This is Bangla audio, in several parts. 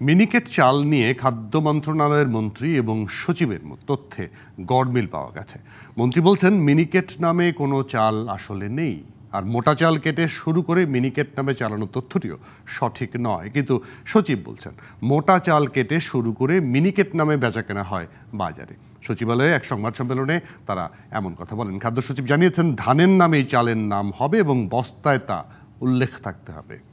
মিনিকেট চাল নিয়ে খাদ্য মন্ত্রণালয়ের মন্ত্রী এবং সচিবের তথ্যে গড়মিল পাওয়া গেছে। মন্ত্রী বলছেন, মিনিকেট নামে কোনো চাল আসলে নেই। আর মোটা চাল কেটে শুরু করে মিনিকেট নামে চালানো তথ্যটিও সঠিক নয়। কিন্তু সচিব বলছেন, মোটা চাল কেটে শুরু করে মিনিকেট নামে বেচাকেনা হয় বাজারে। সচিবালয়ে এক সংবাদ সম্মেলনে তারা এমন কথা বলেন। খাদ্য সচিব জানিয়েছেন, ধানের নামেই চালের নাম হবে এবং বস্তায় তা উল্লেখ থাকতে হবে।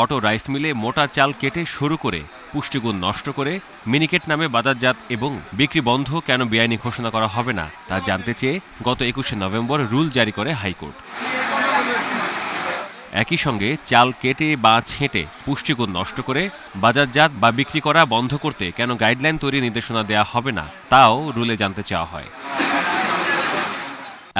অটো রাইস মিলে মোটা চাল কেটে শুরু করে পুষ্টিগুণ নষ্ট করে মিনিকেট নামে বাজারজাত এবং বিক্রি বন্ধ কেন বেআইনি ঘোষণা করা হবে না, তা জানতে চেয়ে গত একুশে নভেম্বর রুল জারি করে হাইকোর্ট। একই সঙ্গে চাল কেটে বা ছেঁটে পুষ্টিগুণ নষ্ট করে বাজারজাত বা বিক্রি করা বন্ধ করতে কেন গাইডলাইন তৈরির নির্দেশনা দেওয়া হবে না, তাও রুলে জানতে চাওয়া হয়।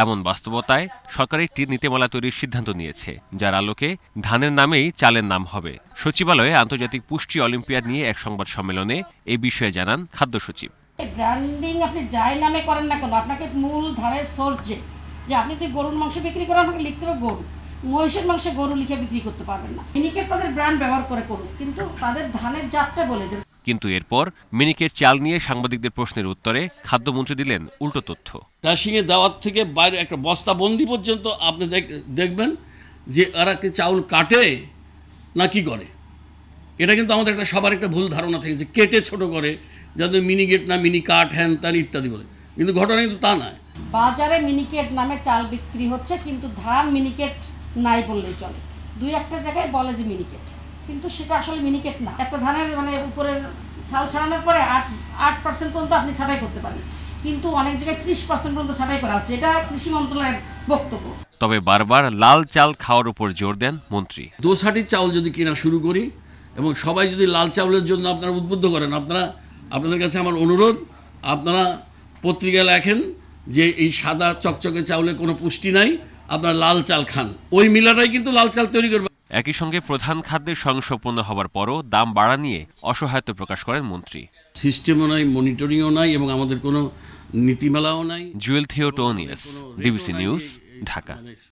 এমন বাস্তবতায় সরকার একটি নীতিমালা তৈরির সিদ্ধান্ত নিয়েছে, যার আলোকে ধানের নামেই চালের নাম হবে। সচিবালয়ে আন্তর্জাতিক পুষ্টি অলিম্পিয়াড নিয়ে এক সংবাদ সম্মেলনে এই বিষয়ে জানান খাদ্য সচিব। ব্র্যান্ডিং আপনি যাই নামে করেন না কেন, আপনাকে মূল ধারের সোর্স যে আপনি যদি গরুর মাংস বিক্রি করেন আপনাকে লিখতে হবে গরু? মহিষের মাংসে গরু লিখে বিক্রি করতে পারবেন না। মিনিকেট তাদের ব্র্যান্ড ব্যবহার করে করুন, কিন্তু তাদের ধানের জাতটা বলে দেবে কিন্তু এরপর মিনিকেট চাল নিয়ে সাংবাদিকদের প্রশ্নের উত্তরে খাদ্যমন্ত্রী দিলেন উল্টো তথ্য। রাশিংয়ে দেওয়ার থেকে বাইরে একটা বস্তা বন্দি পর্যন্ত আপনি দেখ- দেখবেন যে এরা কি চাউল কাটে না কি করে। এটা কিন্তু আমাদের একটা সবার একটা ভুল ধারণা থেকে যে কেটে ছোট করে যাদের মিনি গেট না মিনি কাঠ হ্যান ত্যান ইত্যাদি বলে। কিন্তু ঘটনা কিন্তু তা নয়। বাজারে মিনিকেট নামে চাল বিক্রি হচ্ছে কিন্তু ধান মিনিকেট নাই বললেই চলে। দুই একটা জায়গায় বলে যে মিনিকেট। কিন্তু সেটা আসলে মিনিকেট না। একটা ধানের মানে উপরের ছাল ছাড়ানোর পরে আট আট পার্সেন্ট পর্যন্ত আপনি ছাঁটাই করতে পারেন কিন্তু অনেক জায়গায় ত্রিশ পার্সেন্ট পর্যন্ত ছাঁটাই করা হচ্ছে। এটা কৃষি মন্ত্রণালয়ের বক্তব্য। তবে বারবার লাল চাল খাওয়ার উপর জোর দেন মন্ত্রী। দোসাটির চাউল যদি কেনা শুরু করি এবং সবাই যদি লাল চাউলের জন্য আপনারা উদ্বুদ্ধ করেন আপনারা আপনাদের কাছে আমার অনুরোধ আপনারা পত্রিকায় লেখেন যে এই সাদা চকচকে চাউলে কোনো পুষ্টি নাই আপনারা লাল চাল খান। ওই মিলাটাই কিন্তু লাল চাল তৈরি করবে। একই সঙ্গে প্রধান খাদ্যের সংসম্পন্ন হবার পরও দাম বাড়া নিয়ে অসহায়ত্ব প্রকাশ করেন মন্ত্রী। সিস্টেমও নাই মনিটরিংও নাই এবং আমাদের কোনো নীতিমালাও নাই। জুয়েল থিওটোনিয়াস ডিবিসি নিউজ ঢাকা।